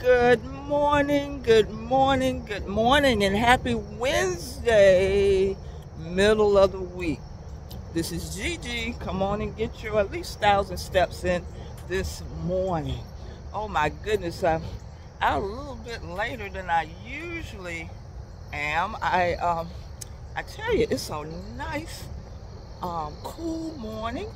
Good morning, good morning, good morning, and happy Wednesday, middle of the week. This is Gigi. Come on and get your at least thousand steps in this morning. Oh my goodness, I'm out a little bit later than I usually am. I um, I tell you, it's a nice, um, cool morning.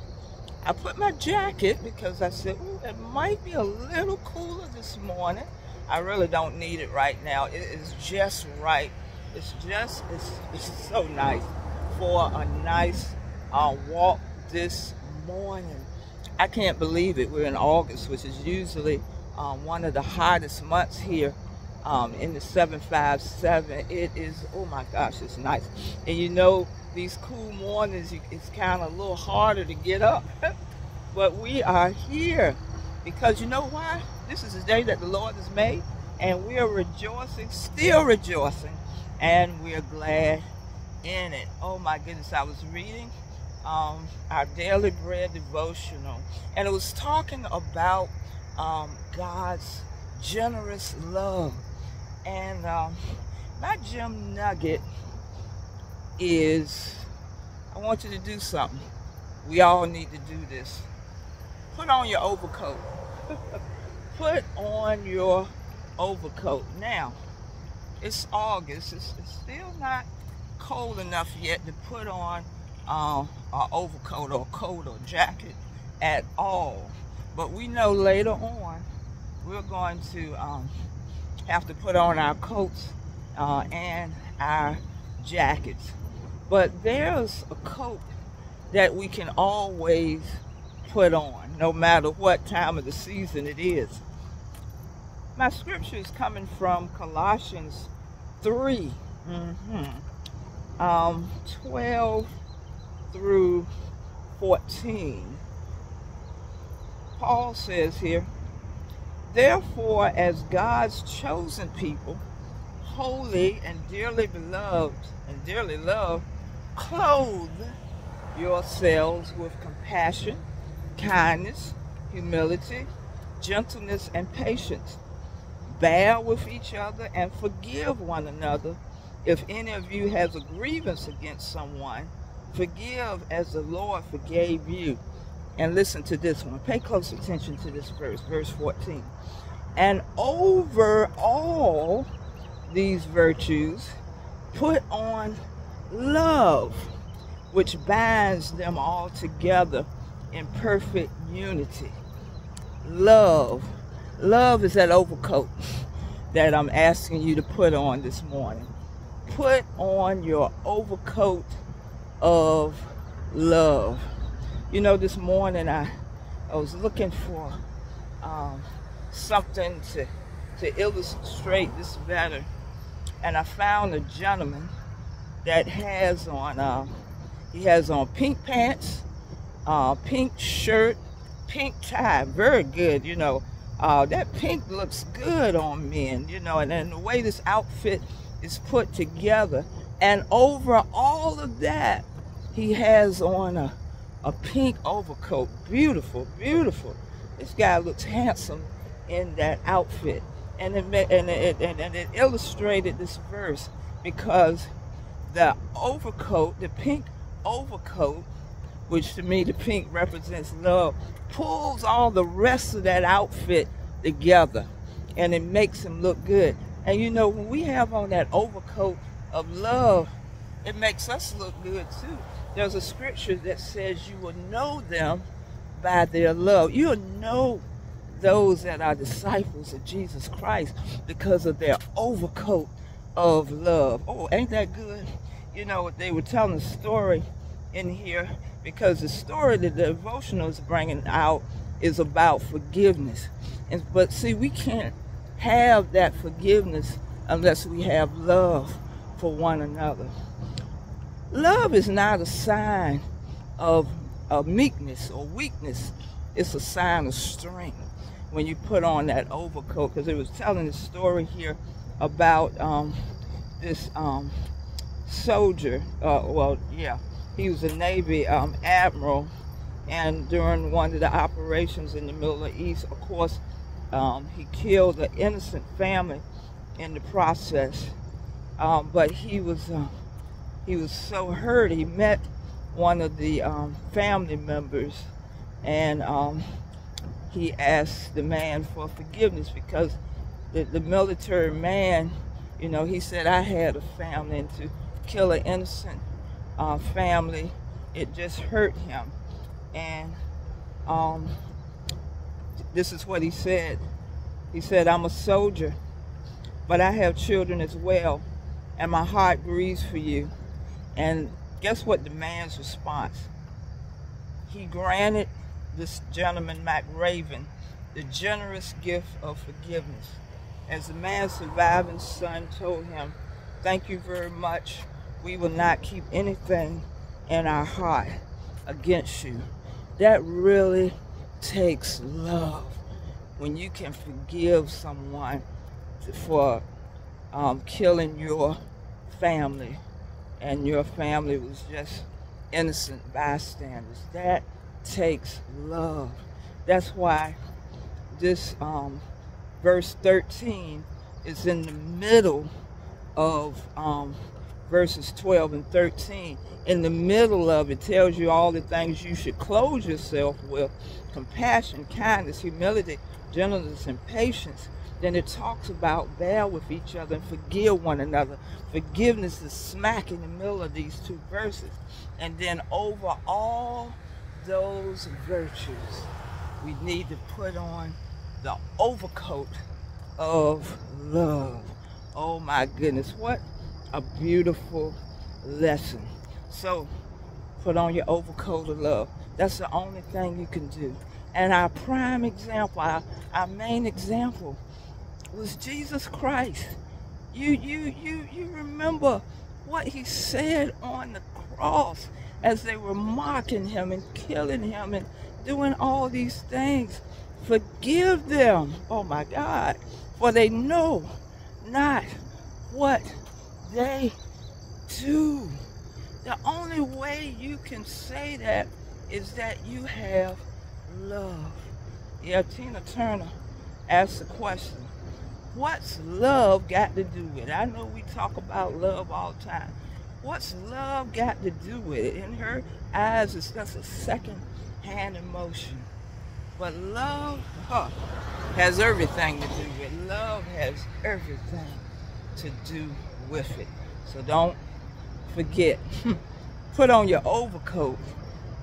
I put my jacket because I said, it might be a little cooler this morning. I really don't need it right now. It is just right. It's just, it's, it's so nice for a nice uh, walk this morning. I can't believe it. We're in August, which is usually um, one of the hottest months here um, in the 757. It is, oh my gosh, it's nice. And you know, these cool mornings, it's kind of a little harder to get up. but we are here because you know why? This is the day that the Lord has made, and we are rejoicing, still rejoicing, and we are glad in it. Oh my goodness, I was reading um, our daily bread devotional, and it was talking about um, God's generous love. And um, my gem nugget is I want you to do something. We all need to do this. Put on your overcoat. Put on your overcoat. Now, it's August. It's, it's, still not cold enough yet to put on uh, our overcoat or coat or jacket at all. But we know later on we're going to um, have to put on our coats uh, and our jackets. But there's a coat that we can always put on, no matter what time of the season it is. My scripture is coming from Colossians 3, mm-hmm. um, 12 through 14. Paul says here, Therefore, as God's chosen people, holy and dearly beloved and dearly loved, clothe yourselves with compassion, kindness, humility, gentleness, and patience. Bear with each other and forgive one another. If any of you has a grievance against someone, forgive as the Lord forgave you. And listen to this one. Pay close attention to this verse, verse 14. And over all these virtues, put on love, which binds them all together in perfect unity. Love. Love is that overcoat that I'm asking you to put on this morning. Put on your overcoat of love. You know, this morning I, I was looking for um, something to, to illustrate this better. And I found a gentleman that has on, uh, he has on pink pants, uh, pink shirt, pink tie. Very good, you know. Uh, that pink looks good on men, you know, and the way this outfit is put together. And over all of that, he has on a a pink overcoat. Beautiful, beautiful. This guy looks handsome in that outfit. And it, and it, and it illustrated this verse because the overcoat, the pink overcoat, which to me the pink represents love, pulls all the rest of that outfit together and it makes him look good. And you know, when we have on that overcoat of love, it makes us look good too. There's a scripture that says you will know them by their love. You'll know those that are disciples of Jesus Christ because of their overcoat of love. Oh, ain't that good? You know, they were telling a story in here because the story that the devotional is bringing out is about forgiveness. And But see, we can't have that forgiveness unless we have love for one another. Love is not a sign of, of meekness or weakness. It's a sign of strength when you put on that overcoat. Because it was telling the story here about um, this um, soldier. Uh, well, yeah, he was a Navy um, admiral. And during one of the operations in the Middle East, of course, Um, he killed an innocent family in the process. Um, but he was uh, he was so hurt. He met one of the um, family members, and um, he asked the man for forgiveness because the, the military man, you know, he said, I had a family, and to kill an innocent uh, family, it just hurt him. And um, this is what he said. He said, I'm a soldier, but I have children as well, and my heart grieves for you. And guess what the man's response? He granted this gentleman, McRaven, the generous gift of forgiveness. As the man's surviving son told him, Thank you very much. We will not keep anything in our heart against you. That really takes love when you can forgive someone for um, killing your family and your family was just innocent bystanders. That takes love. That's why this um, verse 13 is in the middle of um, verses 12 and 13. In the middle of it tells you all the things you should clothe yourself with compassion, kindness, humility, gentleness, and patience. Then it talks about bear with each other and forgive one another. Forgiveness is smack in the middle of these two verses. And then over all those virtues, we need to put on the overcoat of love. Oh my goodness, what a beautiful lesson. So put on your overcoat of love. That's the only thing you can do. And our prime example, our, our main example was Jesus Christ. You you you you remember what he said on the cross as they were mocking him and killing him and doing all these things. Forgive them, oh my God, for they know not what they do. The only way you can say that is that you have love. Yeah, Tina Turner asked the question, what's love got to do with it? I know we talk about love all the time. What's love got to do with it? In her eyes, it's just a second-hand emotion. But love huh, has everything to do with it. Love has everything to do with it. So don't forget. Put on your overcoat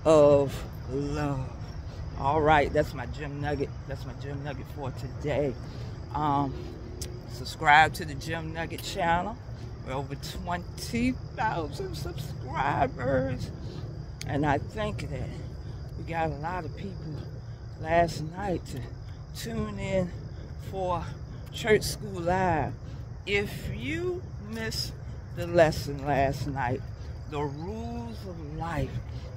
of love. All right, that's my gem nugget. That's my gem nugget for today. Um, subscribe to the GEM Nugget channel. We're over 20,000 subscribers. And I think that we got a lot of people last night to tune in for Church School Live. If you missed the lesson last night, the rules of life,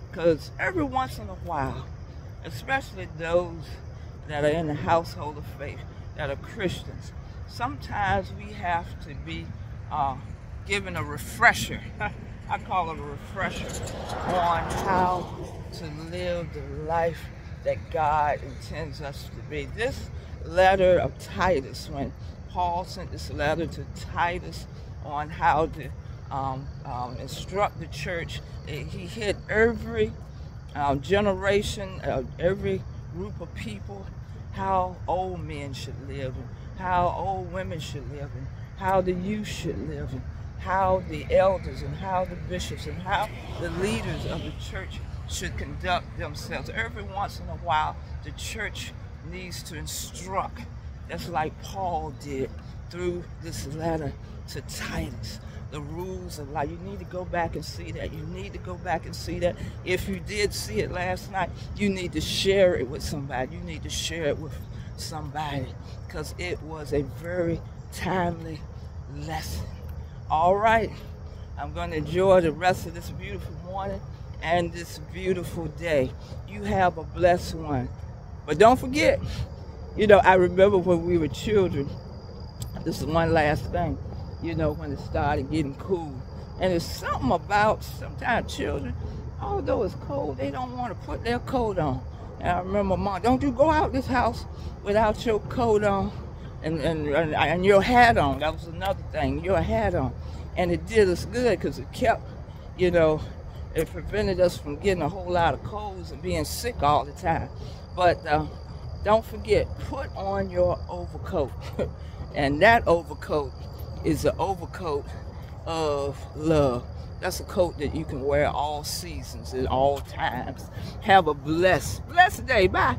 because every once in a while, especially those that are in the household of faith, that are Christians, sometimes we have to be uh, given a refresher. I call it a refresher on how to live the life that God intends us to be. This letter of Titus, when Paul sent this letter to Titus on how to um, um, instruct the church, he hit every uh, generation, uh, every group of people, how old men should live, and how old women should live, and how the youth should live, and how the elders, and how the bishops, and how the leaders of the church should conduct themselves. Every once in a while, the church needs to instruct that's like Paul did through this letter to Titus. The rules of life. You need to go back and see that. You need to go back and see that. If you did see it last night, you need to share it with somebody. You need to share it with somebody because it was a very timely lesson. All right. I'm going to enjoy the rest of this beautiful morning and this beautiful day. You have a blessed one. But don't forget, you know, I remember when we were children, this is one last thing, you know, when it started getting cool. And it's something about sometimes children, although it's cold, they don't want to put their coat on. And I remember mom, don't you go out this house without your coat on and, and, and, and your hat on. That was another thing, your hat on. And it did us good because it kept, you know, it prevented us from getting a whole lot of colds and being sick all the time. But uh, don't forget, put on your overcoat. and that overcoat is the overcoat of love. That's a coat that you can wear all seasons and all times. Have a blessed, blessed day. Bye.